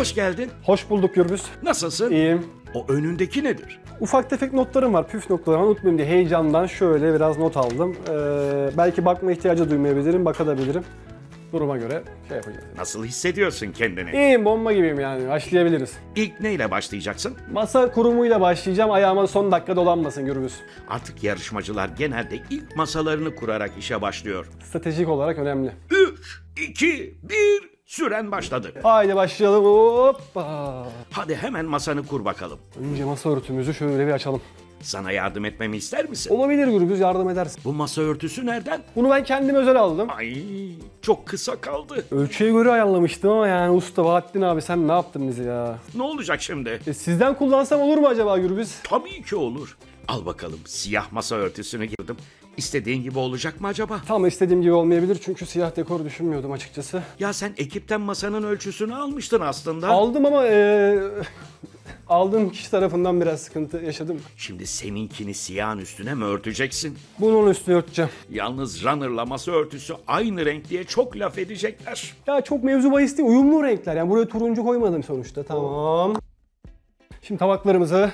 Hoş geldin. Hoş bulduk Gürbüz. Nasılsın? İyiyim. O önündeki nedir? Ufak tefek notlarım var, püf noktalarımı unutmayayım diye heyecandan şöyle biraz not aldım. Ee, belki bakma ihtiyacı duymayabilirim, bakabilirim. Duruma göre şey yapacağız. Nasıl hissediyorsun kendini? İyiyim, bomba gibiyim yani. Başlayabiliriz. İlk neyle başlayacaksın? Masa kurumuyla başlayacağım. Ayağıma son dakika dolanmasın Gürbüz. Artık yarışmacılar genelde ilk masalarını kurarak işe başlıyor. Stratejik olarak önemli. 3, 2, 1, süren başladı. Haydi başlayalım. Hoppa. Hadi hemen masanı kur bakalım. Önce masa örtümüzü şöyle bir açalım. Sana yardım etmemi ister misin? Olabilir Gürbüz, yardım edersin. Bu masa örtüsü nereden? Bunu ben kendim özel aldım. Ay çok kısa kaldı. Ölçüye göre ayarlamıştım ama yani usta Bahattin abi sen ne yaptın bizi ya? Ne olacak şimdi? E, sizden kullansam olur mu acaba Gürbüz? Tabii ki olur. Al bakalım siyah masa örtüsünü girdim. İstediğin gibi olacak mı acaba? Tam istediğim gibi olmayabilir çünkü siyah dekor düşünmüyordum açıkçası. Ya sen ekipten masanın ölçüsünü almıştın aslında. Aldım ama e, aldığım kişi tarafından biraz sıkıntı yaşadım. Şimdi seninkini siyahın üstüne mi örteceksin? Bunun üstüne örteceğim. Yalnız runner'la masa örtüsü aynı renk diye çok laf edecekler. Ya çok mevzu bahis değil, uyumlu renkler. Yani buraya turuncu koymadım sonuçta. Tamam. Şimdi tabaklarımızı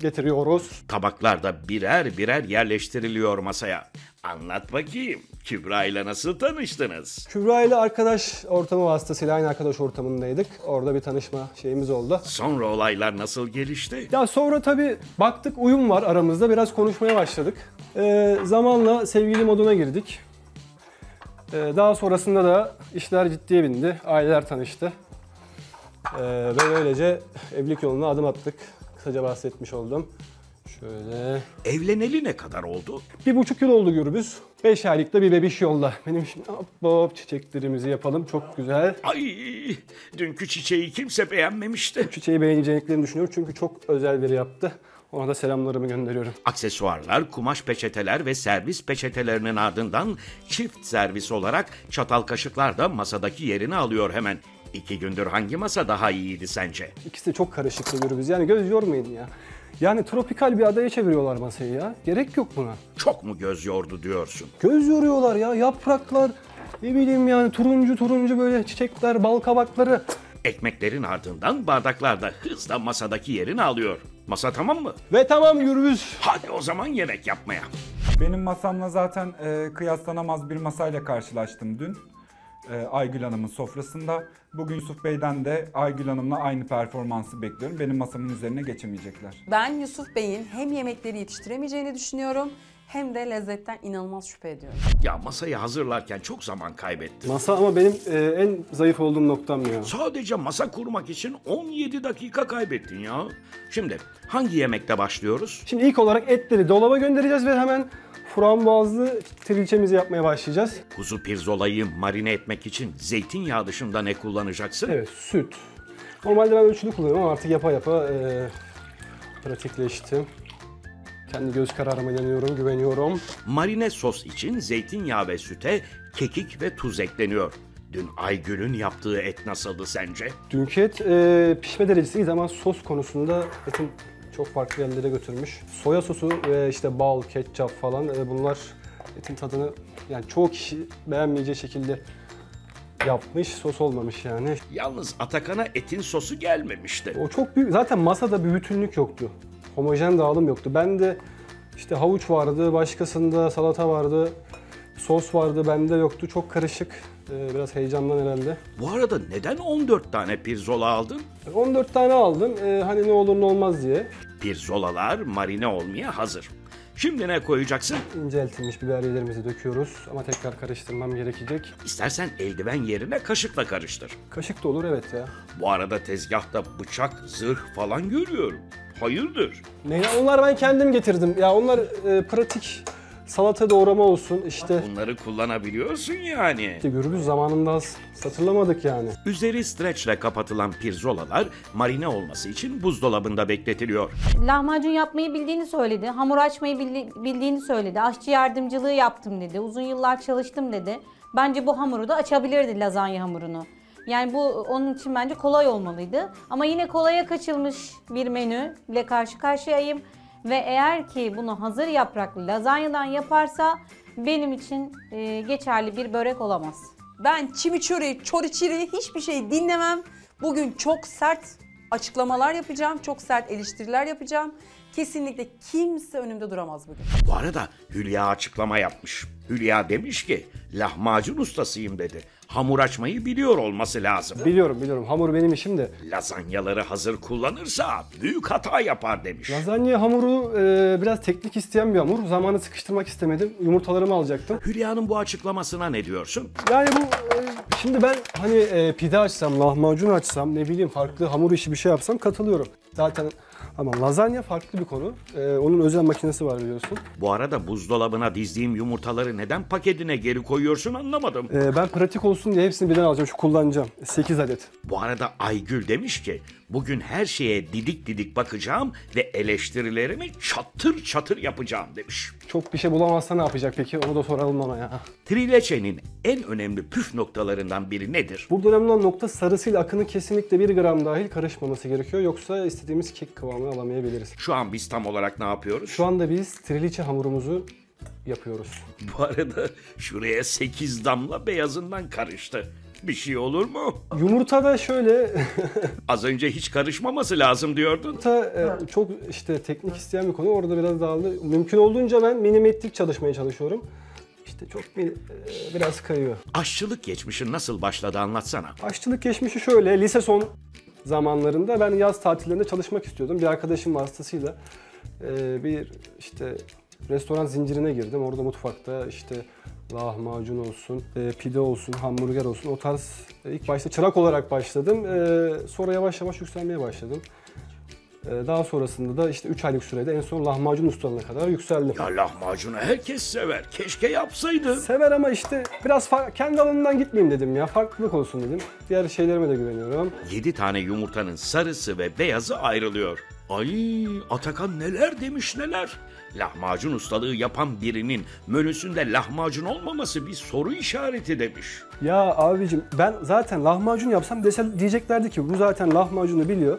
getiriyoruz. Tabaklar da birer birer yerleştiriliyor masaya. Anlat bakayım. Kübra ile nasıl tanıştınız? Kübra ile arkadaş ortamı vasıtasıyla aynı arkadaş ortamındaydık. Orada bir tanışma şeyimiz oldu. Sonra olaylar nasıl gelişti? Ya sonra tabii baktık uyum var aramızda. Biraz konuşmaya başladık. Ee, zamanla sevgili moduna girdik. Ee, daha sonrasında da işler ciddiye bindi. Aileler tanıştı. Ee, ve böylece evlilik yoluna adım attık. Kısaca bahsetmiş oldum. Şöyle. Evleneli ne kadar oldu? Bir buçuk yıl oldu Gürbüz. Beş aylıkta bir bebiş yolda. Benim şimdi hop hop çiçeklerimizi yapalım. Çok güzel. Ay, dünkü çiçeği kimse beğenmemişti. Çiçeği beğeneceklerini düşünüyorum çünkü çok özel biri yaptı. Ona da selamlarımı gönderiyorum. Aksesuarlar, kumaş peçeteler ve servis peçetelerinin ardından çift servis olarak çatal kaşıklar da masadaki yerini alıyor hemen. İki gündür hangi masa daha iyiydi sence? İkisi de çok karışıklı Gürbüz. Yani göz yormayın ya. Yani tropikal bir adaya çeviriyorlar masayı ya. Gerek yok buna. Çok mu göz yordu diyorsun? Göz yoruyorlar ya. Yapraklar, ne bileyim yani turuncu turuncu böyle çiçekler, bal kabakları. Ekmeklerin ardından bardaklar da hızla masadaki yerini alıyor. Masa tamam mı? Ve tamam Gürbüz. Hadi o zaman yemek yapmaya. Benim masamla zaten e, kıyaslanamaz bir masayla karşılaştım dün. E, Aygül Hanım'ın sofrasında. Bugün Yusuf Bey'den de Aygül Hanım'la aynı performansı bekliyorum. Benim masamın üzerine geçemeyecekler. Ben Yusuf Bey'in hem yemekleri yetiştiremeyeceğini düşünüyorum hem de lezzetten inanılmaz şüphe ediyorum. Ya masayı hazırlarken çok zaman kaybettim. Masa ama benim e, en zayıf olduğum noktam ya. Sadece masa kurmak için 17 dakika kaybettin ya. Şimdi hangi yemekte başlıyoruz? Şimdi ilk olarak etleri dolaba göndereceğiz ve hemen frambuazlı trilçemizi yapmaya başlayacağız. Kuzu pirzolayı marine etmek için zeytinyağı dışında ne kullanacaksın? Evet, süt. Normalde ben ölçülü kullanıyorum ama artık yapa yapa e, pratikleştim. Kendi göz kararıma inanıyorum, güveniyorum. Marine sos için zeytinyağı ve süte kekik ve tuz ekleniyor. Dün Aygül'ün yaptığı et nasıldı sence? Dünkü et e, pişme derecesi iyi ama sos konusunda etin çok farklı yerlere götürmüş. Soya sosu ve işte bal, ketçap falan e, bunlar etin tadını yani çoğu kişi beğenmeyeceği şekilde yapmış. Sos olmamış yani. Yalnız Atakan'a etin sosu gelmemişti. O çok büyük. Zaten masada bir bütünlük yoktu. Homojen dağılım yoktu. Ben de işte havuç vardı, başkasında salata vardı, sos vardı, bende yoktu. Çok karışık. Ee, biraz heyecandan herhalde. Bu arada neden 14 tane pirzola aldın? 14 tane aldım. Ee, hani ne olur ne olmaz diye. Pirzolalar marine olmaya hazır. Şimdi ne koyacaksın? İnceltilmiş biberyelerimizi döküyoruz ama tekrar karıştırmam gerekecek. İstersen eldiven yerine kaşıkla karıştır. Kaşık da olur evet ya. Bu arada tezgahta bıçak, zırh falan görüyorum. Hayırdır? Ne ya, onlar ben kendim getirdim. Ya onlar e, pratik salata doğrama olsun işte. Bunları kullanabiliyorsun yani. İşte gürbüz zamanında az satırlamadık yani. Üzeri streçle kapatılan pirzolalar marine olması için buzdolabında bekletiliyor. Lahmacun yapmayı bildiğini söyledi. Hamur açmayı bildi- bildiğini söyledi. Aşçı yardımcılığı yaptım dedi. Uzun yıllar çalıştım dedi. Bence bu hamuru da açabilirdi lazanya hamurunu. Yani bu onun için bence kolay olmalıydı. Ama yine kolaya kaçılmış bir menüyle karşı karşıyayım. Ve eğer ki bunu hazır yapraklı lazanyadan yaparsa benim için e, geçerli bir börek olamaz. Ben chimichurri, chorichurri hiçbir şey dinlemem. Bugün çok sert açıklamalar yapacağım, çok sert eleştiriler yapacağım. Kesinlikle kimse önümde duramaz bugün. Bu arada Hülya açıklama yapmış. Hülya demiş ki lahmacun ustasıyım dedi. Hamur açmayı biliyor olması lazım. Biliyorum biliyorum hamur benim işim de. Lazanyaları hazır kullanırsa büyük hata yapar demiş. Lazanya hamuru e, biraz teknik isteyen bir hamur. Zamanı sıkıştırmak istemedim. Yumurtalarımı alacaktım. Hülya'nın bu açıklamasına ne diyorsun? Yani bu e, şimdi ben hani e, pide açsam, lahmacun açsam, ne bileyim farklı hamur işi bir şey yapsam katılıyorum. Zaten ama lazanya farklı bir konu. E, onun özel makinesi var biliyorsun. Bu arada buzdolabına dizdiğim yumurtaları neden paketine geri koyuyorsun anlamadım. E, ben pratik olsun diye hepsini birden alacağım. Şu kullanacağım. 8 adet. Bu arada Aygül demiş ki bugün her şeye didik didik bakacağım ve eleştirilerimi çatır çatır yapacağım demiş. Çok bir şey bulamazsa ne yapacak peki? Onu da soralım ona ya. Trileçenin en önemli püf noktalarından biri nedir? Burada önemli olan nokta sarısıyla akının kesinlikle 1 gram dahil karışmaması gerekiyor. Yoksa istediğimiz kek kıvamını alamayabiliriz. Şu an biz tam olarak ne yapıyoruz? Şu anda biz triliçe hamurumuzu yapıyoruz. Bu arada şuraya 8 damla beyazından karıştı. Bir şey olur mu? Yumurta da şöyle Az önce hiç karışmaması lazım diyordun. Yumurta e, çok işte teknik isteyen bir konu. Orada biraz dağıldı. Mümkün olduğunca ben minimetrik çalışmaya çalışıyorum. İşte çok bir, e, biraz kayıyor. Aşçılık geçmişin nasıl başladı anlatsana. Aşçılık geçmişi şöyle. Lise son zamanlarında ben yaz tatillerinde çalışmak istiyordum. Bir arkadaşım vasıtasıyla e, bir işte restoran zincirine girdim. Orada mutfakta işte lahmacun olsun, e, pide olsun, hamburger olsun o tarz e, ilk başta çırak olarak başladım. E, sonra yavaş yavaş yükselmeye başladım. E, daha sonrasında da işte 3 aylık sürede en son lahmacun ustalığına kadar yükseldim. Ya lahmacunu herkes sever. Keşke yapsaydı. Sever ama işte biraz fa- kendi alanından gitmeyeyim dedim ya. Farklılık olsun dedim. Diğer şeylerime de güveniyorum. 7 tane yumurtanın sarısı ve beyazı ayrılıyor. Ay Atakan neler demiş neler. Lahmacun ustalığı yapan birinin menüsünde lahmacun olmaması bir soru işareti demiş. Ya abicim ben zaten lahmacun yapsam dese, diyeceklerdi ki bu zaten lahmacunu biliyor.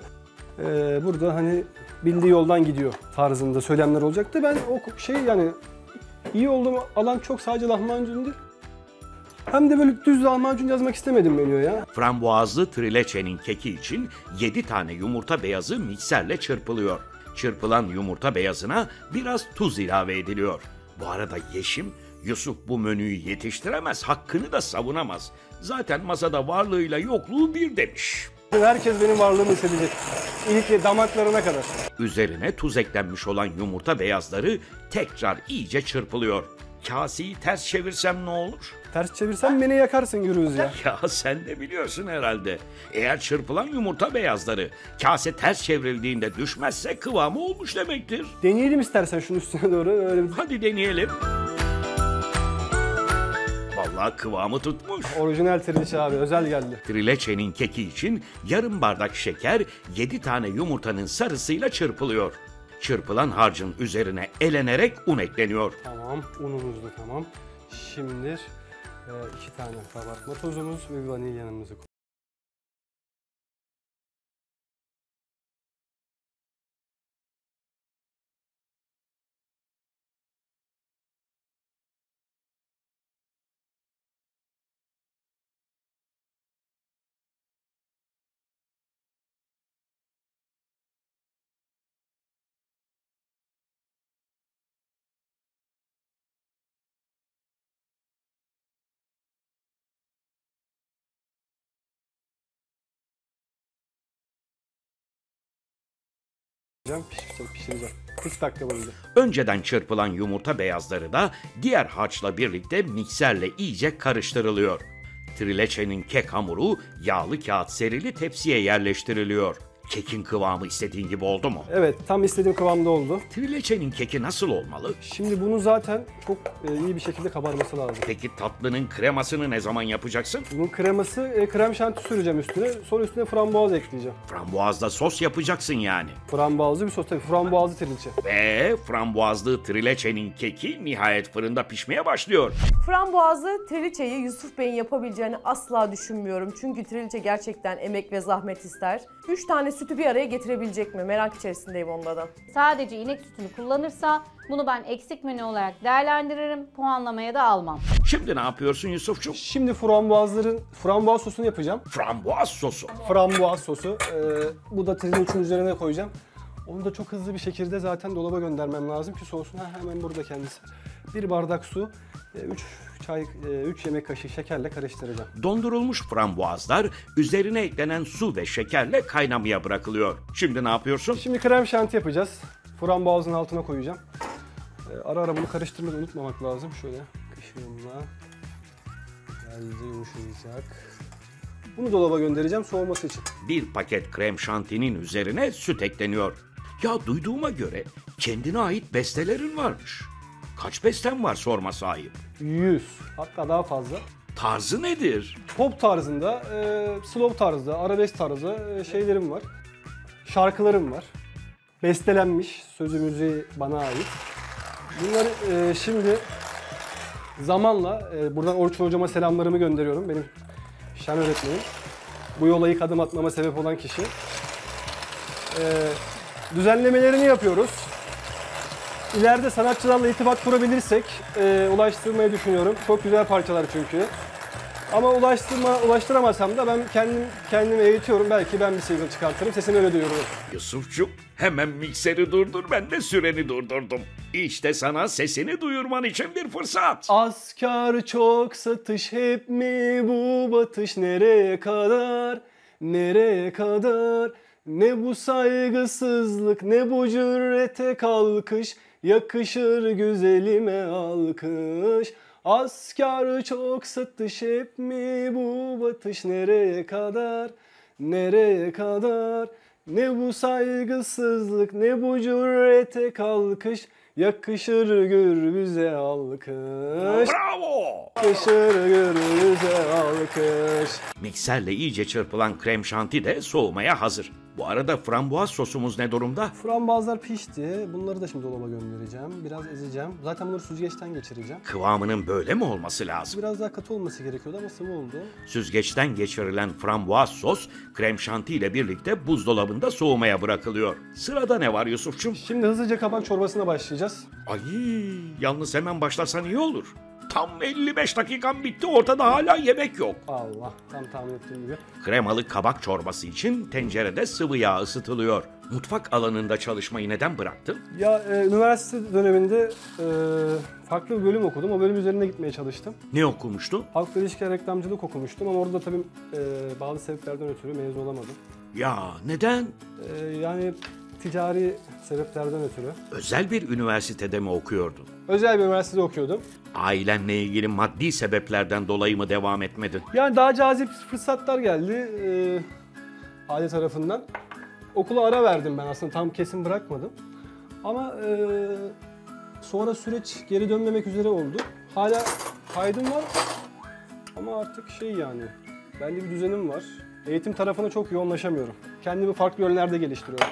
Ee, burada hani bildiği yoldan gidiyor tarzında söylemler olacaktı. Ben o şey yani iyi olduğum alan çok sadece lahmacun değil. Hem de böyle düz lahmacun yazmak istemedim menüye ya. Frambuazlı trileçenin keki için 7 tane yumurta beyazı mikserle çırpılıyor. Çırpılan yumurta beyazına biraz tuz ilave ediliyor. Bu arada Yeşim, Yusuf bu menüyü yetiştiremez, hakkını da savunamaz. Zaten masada varlığıyla yokluğu bir demiş. Herkes benim varlığımı hissedecek. İlikle damaklarına kadar. Üzerine tuz eklenmiş olan yumurta beyazları tekrar iyice çırpılıyor. Kaseyi ters çevirsem ne olur? Ters çevirsen beni yakarsın Gürüz ya. Ya sen de biliyorsun herhalde. Eğer çırpılan yumurta beyazları kase ters çevrildiğinde düşmezse kıvamı olmuş demektir. Deneyelim istersen şunun üstüne doğru. Öyle bir Hadi deneyelim. Vallahi kıvamı tutmuş. orijinal trileçe abi özel geldi. Trileçenin keki için yarım bardak şeker 7 tane yumurtanın sarısıyla çırpılıyor. Çırpılan harcın üzerine elenerek un ekleniyor. Tamam, unumuz da tamam. Şimdi e, iki tane kabartma tozumuz ve vanilyanımızı Pişireceğim, pişireceğim, pişireceğim. 40 dakika boyunca. Önceden çırpılan yumurta beyazları da diğer harçla birlikte mikserle iyice karıştırılıyor. Trileçenin kek hamuru yağlı kağıt serili tepsiye yerleştiriliyor. Kekin kıvamı istediğin gibi oldu mu? Evet, tam istediğim kıvamda oldu. Trileçenin keki nasıl olmalı? Şimdi bunu zaten çok e, iyi bir şekilde kabarması lazım. Peki tatlının kremasını ne zaman yapacaksın? Bunun kreması, e, krem şanti süreceğim üstüne. Sonra üstüne frambuaz ekleyeceğim. Frambuazda sos yapacaksın yani. Frambuazlı bir sos tabii. Frambuazlı trileçe. Ve frambuazlı trileçenin keki nihayet fırında pişmeye başlıyor. Frambuazlı triliçeyi Yusuf Bey'in yapabileceğini asla düşünmüyorum. Çünkü triliçe gerçekten emek ve zahmet ister. 3 tane sütü bir araya getirebilecek mi? Merak içerisindeyim onda da. Sadece inek sütünü kullanırsa bunu ben eksik menü olarak değerlendiririm. Puanlamaya da almam. Şimdi ne yapıyorsun Yusufçuk? Şimdi frambuazların frambuaz sosunu yapacağım. Frambuaz sosu. Frambuaz sosu. Ee, bu da trileçin üzerine koyacağım. Onu da çok hızlı bir şekilde zaten dolaba göndermem lazım ki soğusun. Ha, hemen burada kendisi. Bir bardak su, 3 çay, 3 yemek kaşığı şekerle karıştıracağım. Dondurulmuş frambuazlar üzerine eklenen su ve şekerle kaynamaya bırakılıyor. Şimdi ne yapıyorsun? Şimdi krem şanti yapacağız. Frambuazın altına koyacağım. Ee, ara ara bunu karıştırmayı unutmamak lazım. Şöyle kaşığımla geldi yumuşayacak. Bunu dolaba göndereceğim soğuması için. Bir paket krem şantinin üzerine süt ekleniyor. Ya duyduğuma göre kendine ait bestelerin varmış. Kaç besten var sorma sahip. 100 hatta daha fazla. Tarzı nedir? Pop tarzında, e, slow tarzda, arabesk tarzda e, şeylerim var. Şarkılarım var. Bestelenmiş, sözü müziği bana ait. Bunları e, şimdi zamanla, e, buradan Orçun hocama selamlarımı gönderiyorum. Benim şen öğretmenim. Bu yola ilk adım atmama sebep olan kişi. E, düzenlemelerini yapıyoruz. İleride sanatçılarla irtibat kurabilirsek e, ulaştırmayı düşünüyorum. Çok güzel parçalar çünkü. Ama ulaştırma, ulaştıramasam da ben kendim kendimi eğitiyorum. Belki ben bir single çıkartırım. Sesini öyle duyururum. Yusufçuk hemen mikseri durdur ben de süreni durdurdum. İşte sana sesini duyurman için bir fırsat. Askar çok satış hep mi bu batış nereye kadar? Nereye kadar? Ne bu saygısızlık ne bu cürete kalkış Yakışır güzelime alkış Askar çok satış hep mi bu batış nereye kadar? Nereye kadar? Ne bu saygısızlık ne bu cürete kalkış Yakışır gürbüze alkış Bravo! Yakışır gürbüze alkış Mikserle iyice çırpılan krem şanti de soğumaya hazır. Bu arada frambuaz sosumuz ne durumda? Frambuazlar pişti. Bunları da şimdi dolaba göndereceğim. Biraz ezeceğim. Zaten bunları süzgeçten geçireceğim. Kıvamının böyle mi olması lazım? Biraz daha katı olması gerekiyordu ama sıvı oldu. Süzgeçten geçirilen frambuaz sos krem şanti ile birlikte buzdolabında soğumaya bırakılıyor. Sırada ne var Yusufçum? Şimdi hızlıca kabak çorbasına başlayacağız. Ay yalnız hemen başlasan iyi olur. Tam 55 dakikam bitti ortada hala yemek yok. Allah tam tahmin ettiğim gibi. Kremalı kabak çorbası için tencerede sıvı yağ ısıtılıyor. Mutfak alanında çalışmayı neden bıraktın? Ya e, üniversite döneminde e, farklı bir bölüm okudum. O bölüm üzerine gitmeye çalıştım. Ne okumuştun? Halkla ilişkiler reklamcılık okumuştum ama orada tabii e, bazı sebeplerden ötürü mezun olamadım. Ya neden? E, yani ticari sebeplerden ötürü. Özel bir üniversitede mi okuyordun? Özel bir üniversitede okuyordum. Ailenle ilgili maddi sebeplerden dolayı mı devam etmedin? Yani daha cazip fırsatlar geldi e, aile tarafından. Okula ara verdim ben aslında tam kesin bırakmadım. Ama e, sonra süreç geri dönmemek üzere oldu. Hala kaydım var ama artık şey yani belli bir düzenim var. Eğitim tarafına çok yoğunlaşamıyorum. Kendimi farklı yönlerde geliştiriyorum.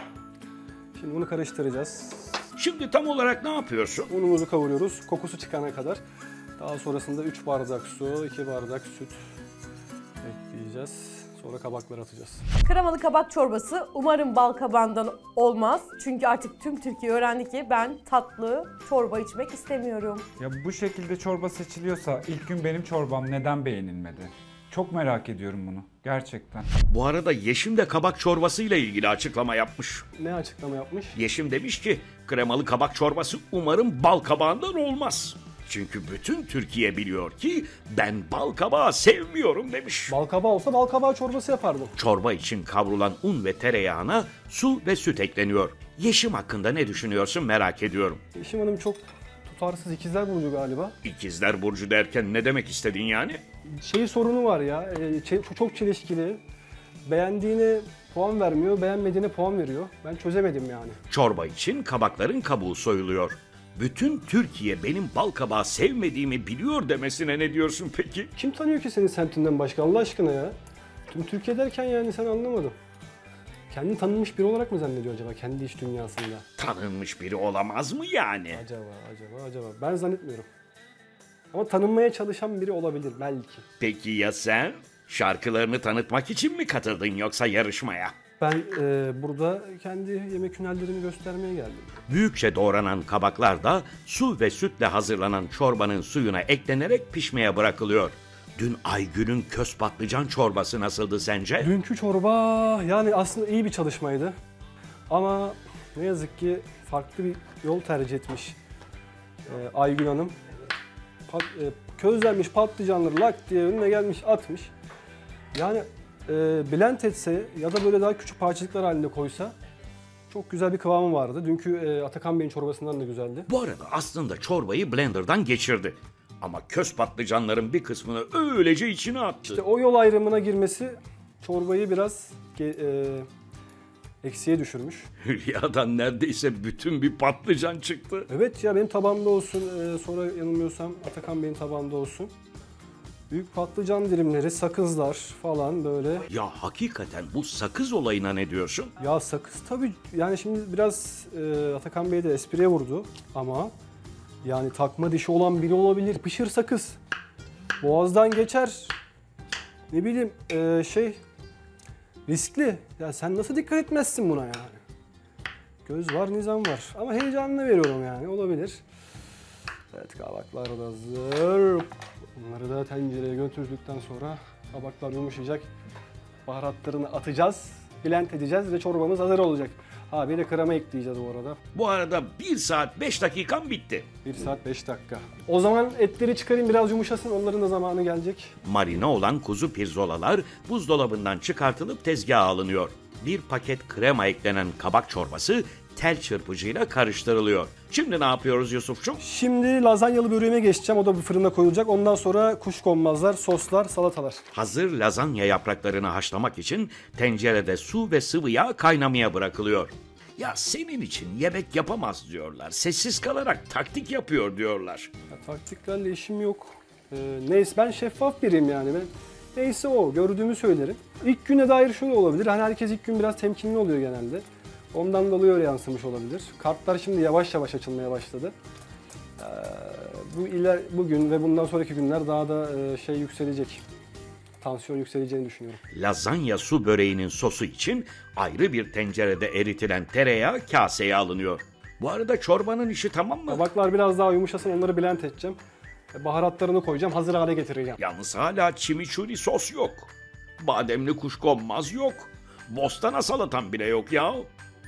Şimdi bunu karıştıracağız. Şimdi tam olarak ne yapıyorsun? Unumuzu kavuruyoruz kokusu çıkana kadar. Daha sonrasında 3 bardak su, 2 bardak süt ekleyeceğiz. Sonra kabakları atacağız. Kremalı kabak çorbası umarım bal kabağından olmaz. Çünkü artık tüm Türkiye öğrendi ki ben tatlı çorba içmek istemiyorum. Ya bu şekilde çorba seçiliyorsa ilk gün benim çorbam neden beğenilmedi? Çok merak ediyorum bunu. Gerçekten. Bu arada Yeşim de kabak çorbası ile ilgili açıklama yapmış. Ne açıklama yapmış? Yeşim demiş ki kremalı kabak çorbası umarım bal kabağından olmaz. Çünkü bütün Türkiye biliyor ki ben bal kabağı sevmiyorum demiş. Bal kabağı olsa bal kabağı çorbası yapardım. Çorba için kavrulan un ve tereyağına su ve süt ekleniyor. Yeşim hakkında ne düşünüyorsun merak ediyorum. Yeşim Hanım çok tutarsız ikizler burcu galiba. İkizler Burcu derken ne demek istedin yani? Şey sorunu var ya, e, çok- çelişkili. Beğendiğine puan vermiyor, beğenmediğine puan veriyor. Ben çözemedim yani. Çorba için kabakların kabuğu soyuluyor. Bütün Türkiye benim bal kabağı sevmediğimi biliyor demesine ne diyorsun peki? Kim tanıyor ki senin semtinden başka Allah aşkına ya? Tüm Türkiye derken yani sen anlamadım. Kendini tanınmış biri olarak mı zannediyor acaba kendi iş dünyasında? Tanınmış biri olamaz mı yani? Acaba, acaba, acaba. Ben zannetmiyorum. Ama tanınmaya çalışan biri olabilir belki. Peki ya sen? Şarkılarını tanıtmak için mi katıldın yoksa yarışmaya? Ben e, burada kendi yemek hünerlerimi göstermeye geldim. Büyükçe doğranan kabaklar da su ve sütle hazırlanan çorbanın suyuna eklenerek pişmeye bırakılıyor. Dün Aygül'ün köz patlıcan çorbası nasıldı sence? Dünkü çorba yani aslında iyi bir çalışmaydı. Ama ne yazık ki farklı bir yol tercih etmiş e, Aygül Hanım. Pat, e, közlenmiş patlıcanları lak diye önüne gelmiş atmış. Yani e, blend etse ya da böyle daha küçük parçacıklar halinde koysa çok güzel bir kıvamı vardı. Dünkü e, Atakan Bey'in çorbasından da güzeldi. Bu arada aslında çorbayı blenderdan geçirdi. Ama köz patlıcanların bir kısmını öylece içine attı. İşte o yol ayrımına girmesi çorbayı biraz e, eksiye düşürmüş. Hülya'dan neredeyse bütün bir patlıcan çıktı. Evet ya benim tabağımda olsun, e, sonra yanılmıyorsam Atakan Bey'in tabağında olsun. Büyük patlıcan dilimleri, sakızlar falan böyle. Ya hakikaten bu sakız olayına ne diyorsun? Ya sakız tabii yani şimdi biraz e, Atakan Bey de espriye vurdu ama yani takma dişi olan biri olabilir. Pişir sakız. Boğazdan geçer. Ne bileyim e, şey riskli. Ya sen nasıl dikkat etmezsin buna yani? Göz var, nizam var. Ama heyecanını veriyorum yani. Olabilir. Evet kabaklar da hazır. Bunları da tencereye götürdükten sonra kabaklar yumuşayacak. Baharatlarını atacağız. Blend edeceğiz ve çorbamız hazır olacak. Ha bir de krema ekleyeceğiz bu arada. Bu arada 1 saat 5 dakikam bitti. 1 saat 5 dakika. O zaman etleri çıkarayım biraz yumuşasın. Onların da zamanı gelecek. Marine olan kuzu pirzolalar buzdolabından çıkartılıp tezgaha alınıyor. Bir paket krema eklenen kabak çorbası tel çırpıcıyla karıştırılıyor. Şimdi ne yapıyoruz Yusufçum? Şimdi lazanyalı böreğime geçeceğim. O da bir fırına koyulacak. Ondan sonra kuşkonmazlar, soslar, salatalar. Hazır lazanya yapraklarını haşlamak için tencerede su ve sıvı yağ kaynamaya bırakılıyor. Ya senin için yemek yapamaz diyorlar. Sessiz kalarak taktik yapıyor diyorlar. Ya, taktiklerle işim yok. Ee, neyse ben şeffaf biriyim yani. Ben neyse o gördüğümü söylerim. İlk güne dair şöyle olabilir. Hani herkes ilk gün biraz temkinli oluyor genelde. Ondan dolayı öyle yansımış olabilir. Kartlar şimdi yavaş yavaş açılmaya başladı. Ee, bu iler bugün ve bundan sonraki günler daha da e, şey yükselecek. Tansiyon yükseleceğini düşünüyorum. Lazanya su böreğinin sosu için ayrı bir tencerede eritilen tereyağı kaseye alınıyor. Bu arada çorbanın işi tamam mı? Kabaklar biraz daha yumuşasın onları blend edeceğim. Baharatlarını koyacağım, hazır hale getireceğim. Yalnız hala chimichurri sos yok. Bademli kuşkonmaz yok. Bostana salatan bile yok ya.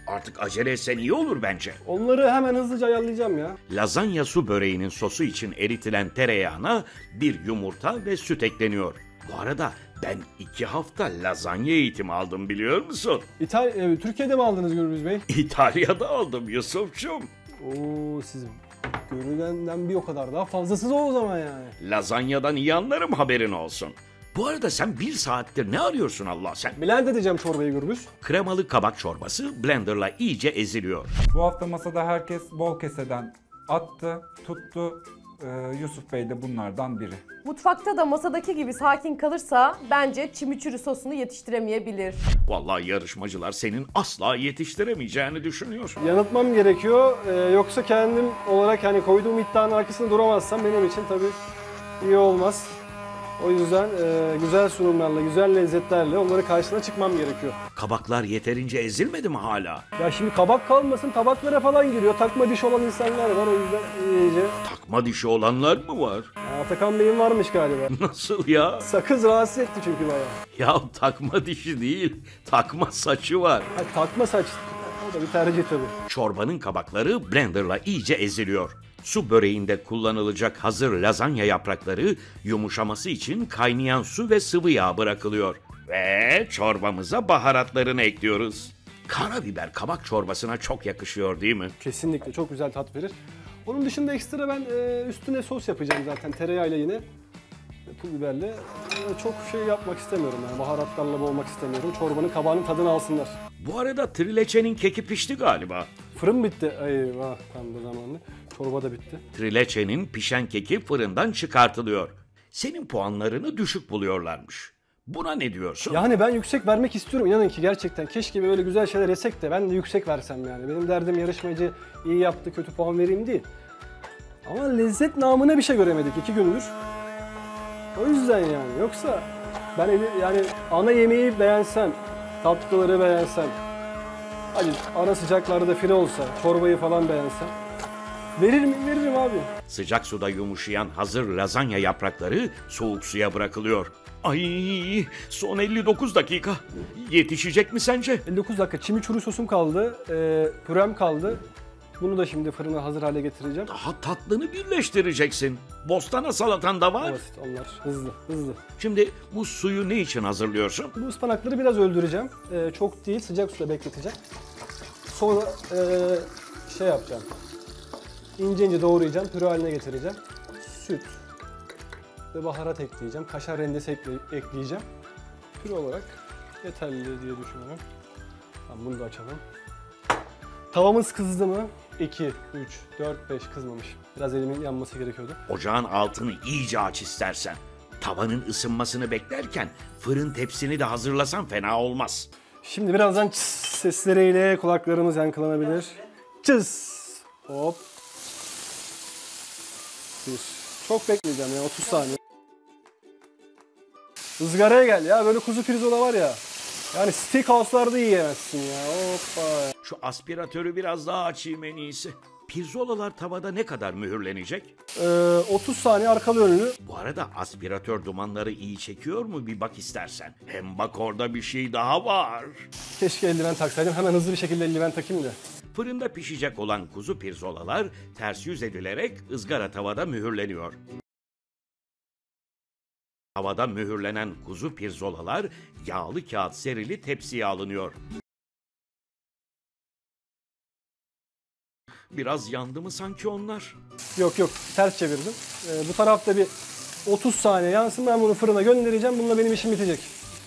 Artık acele etsen iyi olur bence. Onları hemen hızlıca ayarlayacağım ya. Lazanya su böreğinin sosu için eritilen tereyağına bir yumurta ve süt ekleniyor. Bu arada ben iki hafta lazanya eğitimi aldım biliyor musun? İtal e, Türkiye'de mi aldınız Gürbüz Bey? İtalya'da aldım Yusuf'cum. Oo siz görülenden bir o kadar daha fazlasız o zaman yani. Lazanyadan iyi anlarım haberin olsun. Bu arada sen bir saattir ne arıyorsun Allah sen? Blend edeceğim çorbayı Gürbüz. Kremalı kabak çorbası blenderla iyice eziliyor. Bu hafta masada herkes bol keseden attı, tuttu. Ee, Yusuf Bey de bunlardan biri. Mutfakta da masadaki gibi sakin kalırsa bence çimiçürü sosunu yetiştiremeyebilir. Vallahi yarışmacılar senin asla yetiştiremeyeceğini düşünüyor. Yanıltmam gerekiyor. Ee, yoksa kendim olarak hani koyduğum iddianın arkasında duramazsam benim için tabii iyi olmaz. O yüzden e, güzel sunumlarla, güzel lezzetlerle onları karşısına çıkmam gerekiyor. Kabaklar yeterince ezilmedi mi hala? Ya şimdi kabak kalmasın tabaklara falan giriyor. Takma diş olan insanlar var o yüzden iyice. Takma dişi olanlar mı var? Ya, Atakan Bey'in varmış galiba. Nasıl ya? Sakız rahatsız etti çünkü bayağı. Ya takma dişi değil, takma saçı var. Ha, takma saç. O da bir tercih tabii. Çorbanın kabakları blenderla iyice eziliyor. Su böreğinde kullanılacak hazır lazanya yaprakları yumuşaması için kaynayan su ve sıvı yağ bırakılıyor. Ve çorbamıza baharatlarını ekliyoruz. Karabiber kabak çorbasına çok yakışıyor değil mi? Kesinlikle çok güzel tat verir. Onun dışında ekstra ben e, üstüne sos yapacağım zaten tereyağıyla yine. Pul biberle. E, Çok şey yapmak istemiyorum yani baharatlarla boğmak istemiyorum. Çorbanın kabağının tadını alsınlar. Bu arada trileçenin keki pişti galiba. Fırın bitti. Eyvah tam da zamanlı. Çorba da bitti. Trileçenin pişen keki fırından çıkartılıyor. Senin puanlarını düşük buluyorlarmış. Buna ne diyorsun? Yani ben yüksek vermek istiyorum inanın ki gerçekten. Keşke böyle güzel şeyler yesek de ben de yüksek versem yani. Benim derdim yarışmacı iyi yaptı kötü puan vereyim değil. Ama lezzet namına bir şey göremedik iki gündür. O yüzden yani. Yoksa ben yani ana yemeği beğensem, tatlıları beğensem, hadi ara sıcaklarda file olsa, çorbayı falan beğensem. Verir miyim? Veririm abi. Sıcak suda yumuşayan hazır lazanya yaprakları soğuk suya bırakılıyor. Ay son 59 dakika. Yetişecek mi sence? 59 dakika chimichurri sosum kaldı, e, pürem kaldı. Bunu da şimdi fırına hazır hale getireceğim. Daha tatlını birleştireceksin. Bostana salatan da var. Basit onlar, hızlı, hızlı. Şimdi bu suyu ne için hazırlıyorsun? Bu ıspanakları biraz öldüreceğim. E, çok değil, sıcak suda bekleteceğim. Sonra e, şey yapacağım. İnce ince doğrayacağım, püre haline getireceğim. Süt ve baharat ekleyeceğim. Kaşar rendesi ekle- ekleyeceğim. Püre olarak yeterli diye düşünüyorum. Tamam bunu da açalım. Tavamız kızdı mı? 2, 3, 4, 5 kızmamış. Biraz elimin yanması gerekiyordu. Ocağın altını iyice aç istersen. Tavanın ısınmasını beklerken fırın tepsini de hazırlasan fena olmaz. Şimdi birazdan çıs sesleriyle kulaklarımız yankılanabilir. Çıs. Hop. Bir. Çok bekleyeceğim ya 30 saniye. Izgaraya gel ya böyle kuzu pirzola var ya. Yani steakhouse'larda yiyemezsin ya. Hoppa. Şu aspiratörü biraz daha açayım en iyisi. Pirzolalar tavada ne kadar mühürlenecek? Ee, 30 saniye arkalı önlü. Bu arada aspiratör dumanları iyi çekiyor mu bir bak istersen. Hem bak orada bir şey daha var. Keşke eldiven taksaydım. Hemen hızlı bir şekilde eldiven takayım da. Fırında pişecek olan kuzu pirzolalar ters yüz edilerek ızgara tavada mühürleniyor. Havada mühürlenen kuzu pirzolalar yağlı kağıt serili tepsiye alınıyor. Biraz yandı mı sanki onlar? Yok yok ters çevirdim. Ee, bu tarafta bir 30 saniye yansın ben bunu fırına göndereceğim. Bununla benim işim bitecek.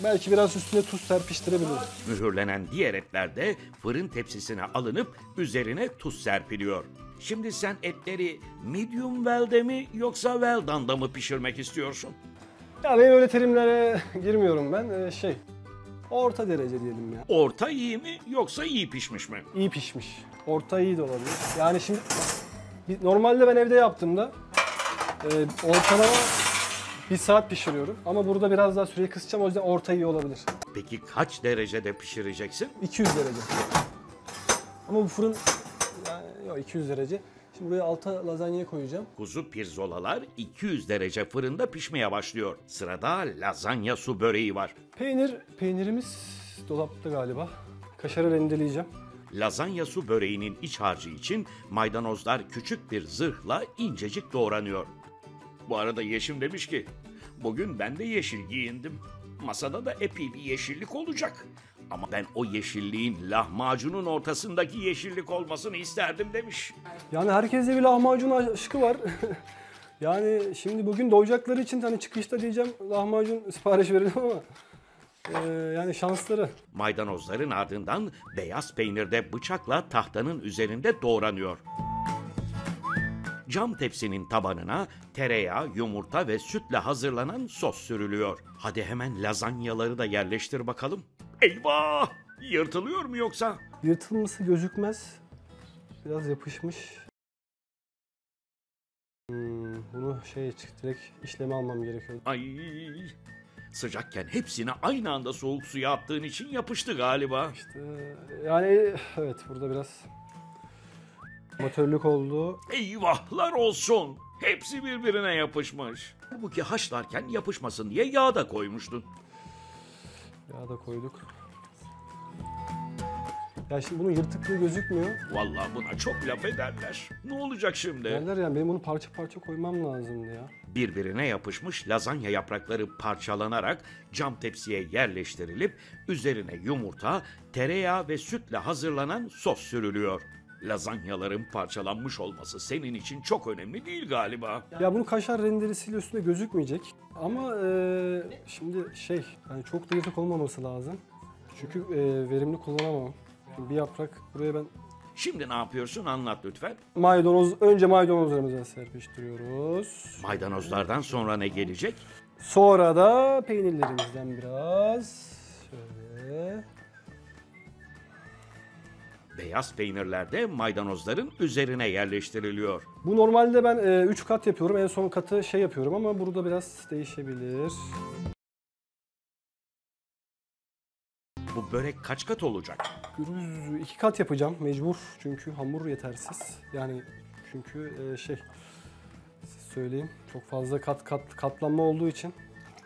Belki biraz üstüne tuz serpiştirebilirim. Mühürlenen diğer etler de fırın tepsisine alınıp üzerine tuz serpiliyor. Şimdi sen etleri medium well'de mi yoksa well done'da mı pişirmek istiyorsun? Ya benim öyle terimlere girmiyorum ben. Ee, şey orta derece diyelim ya. Orta iyi mi yoksa iyi pişmiş mi? İyi pişmiş. Orta iyi de olabilir. Yani şimdi normalde ben evde yaptığımda e, ortalama bir saat pişiriyorum. Ama burada biraz daha süreyi kısacağım o yüzden orta iyi olabilir. Peki kaç derecede pişireceksin? 200 derece. Ama bu fırın yani yok 200 derece. Şimdi buraya alta lazanyayı koyacağım. Kuzu pirzolalar 200 derece fırında pişmeye başlıyor. Sırada lazanya su böreği var. Peynir, peynirimiz dolapta galiba. Kaşarı rendeleyeceğim. Lazanya su böreğinin iç harcı için maydanozlar küçük bir zırhla incecik doğranıyor. Bu arada Yeşim demiş ki, bugün ben de yeşil giyindim. Masada da epey bir yeşillik olacak. Ama ben o yeşilliğin lahmacunun ortasındaki yeşillik olmasını isterdim demiş. Yani herkeste bir lahmacun aşkı var. yani şimdi bugün doyacakları için hani çıkışta diyeceğim lahmacun sipariş verelim ama e, yani şansları. Maydanozların ardından beyaz peynir de bıçakla tahtanın üzerinde doğranıyor. Cam tepsinin tabanına tereyağı, yumurta ve sütle hazırlanan sos sürülüyor. Hadi hemen lazanyaları da yerleştir bakalım. Eyvah! Yırtılıyor mu yoksa? Yırtılması gözükmez. Biraz yapışmış. Hmm, bunu şey direkt işleme almam gerekiyor. Ay! Sıcakken hepsini aynı anda soğuk suya attığın için yapıştı galiba. İşte yani evet burada biraz amatörlük oldu. Eyvahlar olsun. Hepsi birbirine yapışmış. Halbuki haşlarken yapışmasın diye yağ da koymuştun. Yağ da koyduk. Ya şimdi bunun yırtıklığı gözükmüyor. Vallahi buna çok laf ederler. Ne olacak şimdi? Derler yani benim bunu parça parça koymam lazımdı ya. Birbirine yapışmış lazanya yaprakları parçalanarak cam tepsiye yerleştirilip üzerine yumurta, tereyağı ve sütle hazırlanan sos sürülüyor. Lazanyaların parçalanmış olması senin için çok önemli değil galiba. Ya bunu kaşar rendelesiyle üstünde gözükmeyecek. Ama e, şimdi şey yani çok da yırtık olmaması lazım. Çünkü e, verimli kullanamam. Bir yaprak buraya ben Şimdi ne yapıyorsun anlat lütfen. maydanoz önce maydanozlarımızı serpiştiriyoruz. Maydanozlardan sonra ne gelecek? Sonra da peynirlerimizden biraz şöyle Beyaz peynirler de maydanozların üzerine yerleştiriliyor. Bu normalde ben 3 kat yapıyorum. En son katı şey yapıyorum ama burada biraz değişebilir. Bu Börek kaç kat olacak? Gürüz iki kat yapacağım mecbur çünkü hamur yetersiz. Yani çünkü e, şey söyleyeyim çok fazla kat kat katlanma olduğu için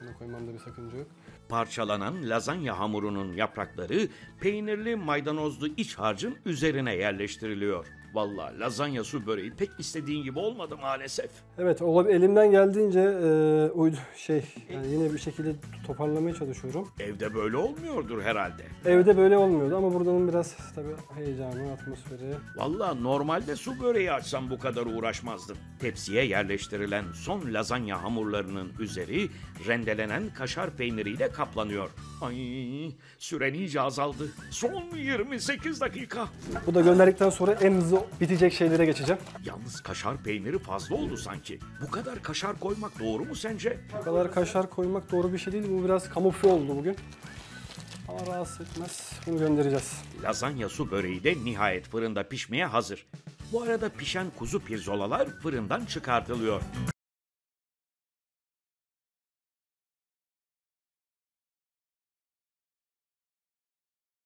buna koymamda bir sakınca yok. Parçalanan lazanya hamurunun yaprakları peynirli maydanozlu iç harcın üzerine yerleştiriliyor. Vallahi lazanya su böreği pek istediğin gibi olmadı maalesef. Evet elimden geldiğince e, uydu şey yani yine bir şekilde toparlamaya çalışıyorum. Evde böyle olmuyordur herhalde. Evde böyle olmuyordu ama buradanın biraz tabii heyecanı, atmosferi. Vallahi normalde su böreği açsam bu kadar uğraşmazdım. Tepsiye yerleştirilen son lazanya hamurlarının üzeri rendelenen kaşar peyniriyle kaplanıyor. Ay süren iyice azaldı. Son 28 dakika. Bu da gönderdikten sonra en hızlı bitecek şeylere geçeceğim. Yalnız kaşar peyniri fazla oldu sanki. Bu kadar kaşar koymak doğru mu sence? Bu kadar kaşar koymak doğru bir şey değil. Bu biraz kamufle oldu bugün. Ama rahatsız etmez. Bunu göndereceğiz. Lazanya su böreği de nihayet fırında pişmeye hazır. Bu arada pişen kuzu pirzolalar fırından çıkartılıyor.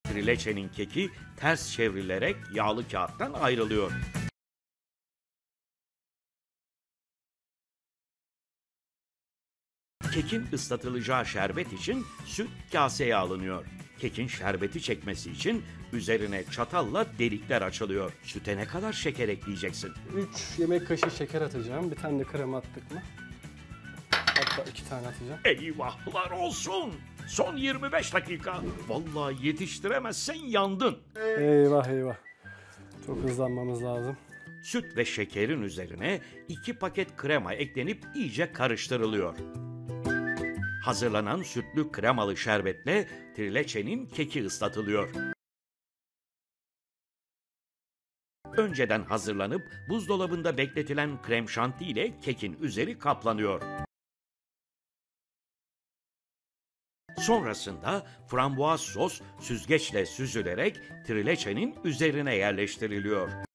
Trileçenin keki ters çevrilerek yağlı kağıttan ayrılıyor. Kekin ıslatılacağı şerbet için süt kaseye alınıyor. Kekin şerbeti çekmesi için üzerine çatalla delikler açılıyor. Süte ne kadar şeker ekleyeceksin? 3 yemek kaşığı şeker atacağım. Bir tane de krema attık mı? Hatta iki tane atacağım. Eyvahlar olsun! Son 25 dakika. Vallahi yetiştiremezsen yandın. Eyvah eyvah. Çok hızlanmamız lazım. Süt ve şekerin üzerine 2 paket krema eklenip iyice karıştırılıyor. Hazırlanan sütlü kremalı şerbetle trileçenin keki ıslatılıyor. Önceden hazırlanıp buzdolabında bekletilen krem şanti ile kekin üzeri kaplanıyor. Sonrasında frambuaz sos süzgeçle süzülerek trileçenin üzerine yerleştiriliyor.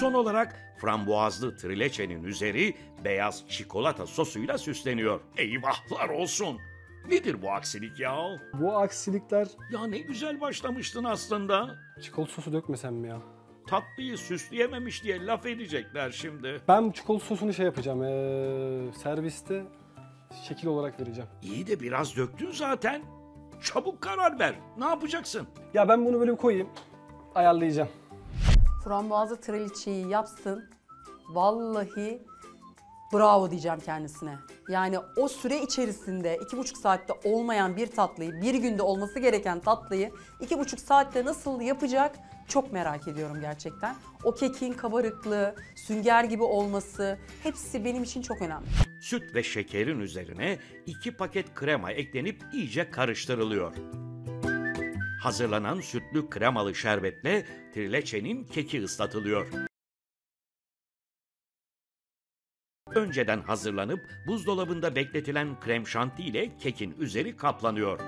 Son olarak frambuazlı trileçenin üzeri beyaz çikolata sosuyla süsleniyor. Eyvahlar olsun! Nedir bu aksilik ya? Bu aksilikler Ya ne güzel başlamıştın aslında. çikolata sosu dökmesem mi ya? Tatlıyı süsleyememiş diye laf edecekler şimdi. Ben çikolata sosunu şey yapacağım. Ee, serviste şekil olarak vereceğim. İyi de biraz döktün zaten. Çabuk karar ver. Ne yapacaksın? Ya ben bunu böyle bir koyayım. Ayarlayacağım. Frambuazlı traliçeyi yapsın. Vallahi bravo diyeceğim kendisine. Yani o süre içerisinde iki buçuk saatte olmayan bir tatlıyı, bir günde olması gereken tatlıyı iki buçuk saatte nasıl yapacak çok merak ediyorum gerçekten. O kekin kabarıklığı, sünger gibi olması hepsi benim için çok önemli. Süt ve şekerin üzerine 2 paket krema eklenip iyice karıştırılıyor. Hazırlanan sütlü kremalı şerbetle trileçenin keki ıslatılıyor. Önceden hazırlanıp buzdolabında bekletilen krem şanti ile kekin üzeri kaplanıyor.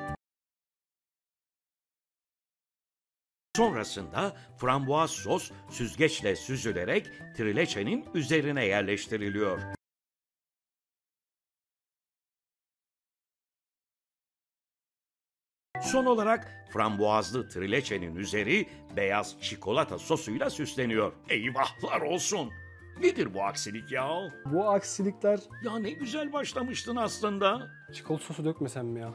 Sonrasında frambuaz sos süzgeçle süzülerek trileçenin üzerine yerleştiriliyor. Son olarak frambuazlı trileçenin üzeri beyaz çikolata sosuyla süsleniyor. Eyvahlar olsun! Nedir bu aksilik ya? Bu aksilikler Ya ne güzel başlamıştın aslında. çikolata sosu dökmesem mi ya?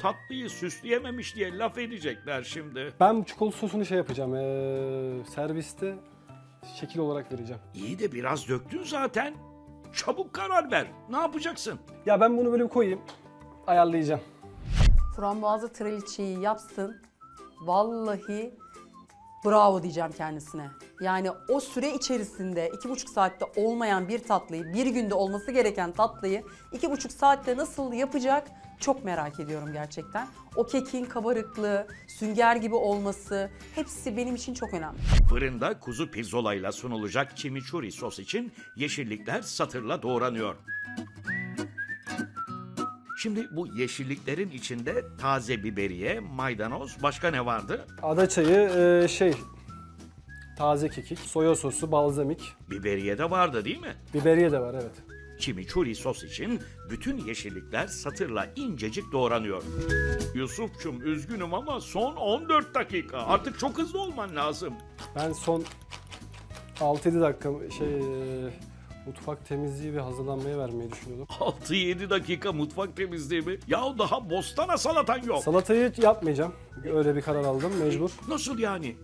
Tatlıyı süsleyememiş diye laf edecekler şimdi. Ben çikolata sosunu şey yapacağım. Ee, serviste şekil olarak vereceğim. İyi de biraz döktün zaten. Çabuk karar ver. Ne yapacaksın? Ya ben bunu böyle bir koyayım. Ayarlayacağım. Frambuazlı traliçeyi yapsın. Vallahi bravo diyeceğim kendisine. Yani o süre içerisinde iki buçuk saatte olmayan bir tatlıyı, bir günde olması gereken tatlıyı iki buçuk saatte nasıl yapacak çok merak ediyorum gerçekten. O kekin kabarıklığı, sünger gibi olması hepsi benim için çok önemli. Fırında kuzu pirzolayla sunulacak chimichurri sos için yeşillikler satırla doğranıyor. Şimdi bu yeşilliklerin içinde taze biberiye, maydanoz, başka ne vardı? Ada çayı ee, şey taze kekik, soya sosu, balzamik, Biberiye de vardı değil mi? biberiye de var evet. Chimichurri sos için bütün yeşillikler satırla incecik doğranıyor. Yusufçum üzgünüm ama son 14 dakika. Artık çok hızlı olman lazım. Ben son 6-7 dakika şey e, mutfak temizliği ve hazırlanmaya vermeyi düşünüyordum. 6-7 dakika mutfak temizliği mi? Yahu daha bostana salatan yok. Salatayı yapmayacağım. Öyle bir karar aldım mecbur. Nasıl yani?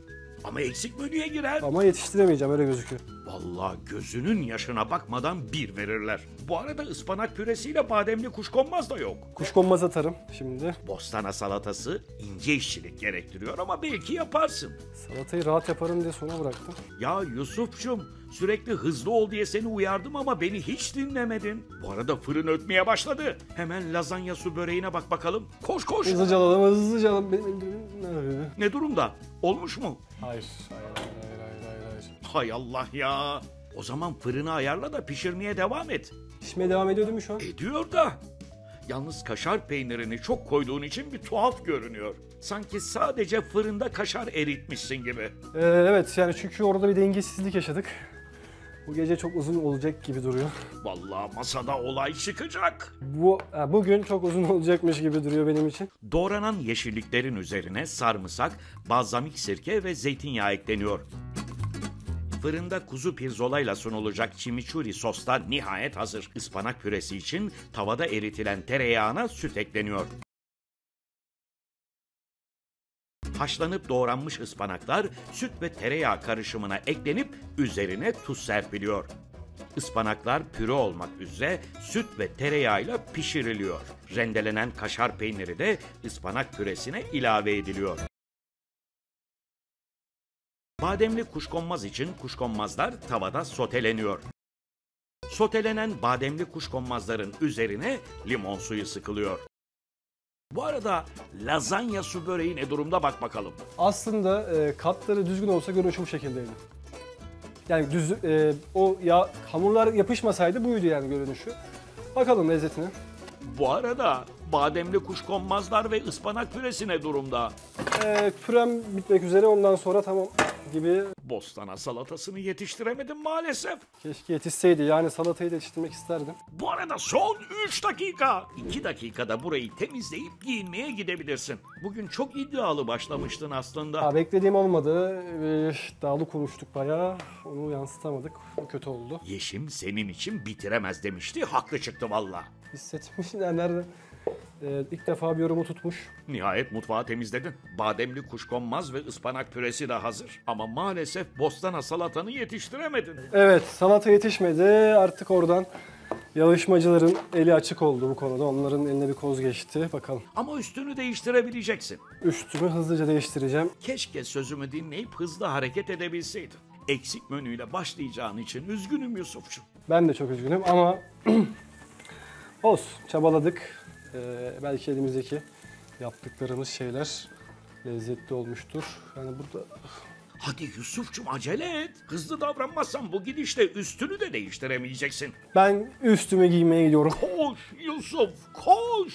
Ama eksik menüye girer. Ama yetiştiremeyeceğim öyle gözüküyor. Vallahi gözünün yaşına bakmadan bir verirler. Bu arada ıspanak püresiyle bademli kuşkonmaz da yok. Kuşkonmaz atarım şimdi. Bostana salatası ince işçilik gerektiriyor ama belki yaparsın. Salatayı rahat yaparım diye sona bıraktım. Ya Yusufçum sürekli hızlı ol diye seni uyardım ama beni hiç dinlemedin. Bu arada fırın ötmeye başladı. Hemen lazanya su böreğine bak bakalım. Koş koş. Hızlıca alalım, hızlıca alalım. Benim eldivenim- Ne durumda? Olmuş mu? Hayır, hayır, hayır, hayır, hayır, hayır, hayır. Hay Allah ya. O zaman fırını ayarla da pişirmeye devam et. Pişmeye devam ediyor değil mi şu an? Ediyor da. Yalnız kaşar peynirini çok koyduğun için bir tuhaf görünüyor. Sanki sadece fırında kaşar eritmişsin gibi. Ee, evet yani çünkü orada bir dengesizlik yaşadık. Bu gece çok uzun olacak gibi duruyor. Vallahi masada olay çıkacak. Bu bugün çok uzun olacakmış gibi duruyor benim için. Doğranan yeşilliklerin üzerine sarımsak, balzamik sirke ve zeytinyağı ekleniyor. Fırında kuzu pirzolayla sunulacak chimichurri sosta nihayet hazır. Ispanak püresi için tavada eritilen tereyağına süt ekleniyor. Haşlanıp doğranmış ıspanaklar süt ve tereyağı karışımına eklenip üzerine tuz serpiliyor. Ispanaklar püre olmak üzere süt ve tereyağıyla pişiriliyor. Rendelenen kaşar peyniri de ıspanak püresine ilave ediliyor. Bademli kuşkonmaz için kuşkonmazlar tavada soteleniyor. Sotelenen bademli kuşkonmazların üzerine limon suyu sıkılıyor. Bu arada lazanya su böreği ne durumda bak bakalım. Aslında e, katları düzgün olsa görünüşü bu şekildeydi. Yani düz e, o ya hamurlar yapışmasaydı buydu yani görünüşü. Bakalım lezzetine. Bu arada bademli kuşkonmazlar ve ıspanak püresi ne durumda? E, pürem bitmek üzere ondan sonra tamam gibi Bostana salatasını yetiştiremedim maalesef. keşke yetişseydi. Yani salatayı da yetiştirmek isterdim. Bu arada son 3 dakika. 2 dakikada burayı temizleyip giyinmeye gidebilirsin. Bugün çok iddialı başlamıştın aslında. Ha, beklediğim olmadı. E, dağlı konuştuk bayağı. Onu yansıtamadık. O kötü oldu. Yeşim senin için bitiremez demişti. Haklı çıktı valla. Hissetmiş. Yani nerede? E, ilk defa bir yorumu tutmuş. Nihayet mutfağı temizledin. Bademli kuşkonmaz ve ıspanak püresi de hazır. Ama maalesef bostana salatanı yetiştiremedin. Evet, salata yetişmedi. Artık oradan yarışmacıların eli açık oldu bu konuda. Onların eline bir koz geçti. Bakalım. Ama üstünü değiştirebileceksin. Üstümü hızlıca değiştireceğim. Keşke sözümü dinleyip hızlı hareket edebilseydin. Eksik menüyle başlayacağın için üzgünüm Yusufçum. Ben de çok üzgünüm ama olsun. Çabaladık. Ee, belki elimizdeki yaptıklarımız şeyler lezzetli olmuştur. Yani burada Hadi Yusufçum acele et. Hızlı davranmazsan bu gidişle üstünü de değiştiremeyeceksin. ben üstümü giymeye gidiyorum. Koş Yusuf koş.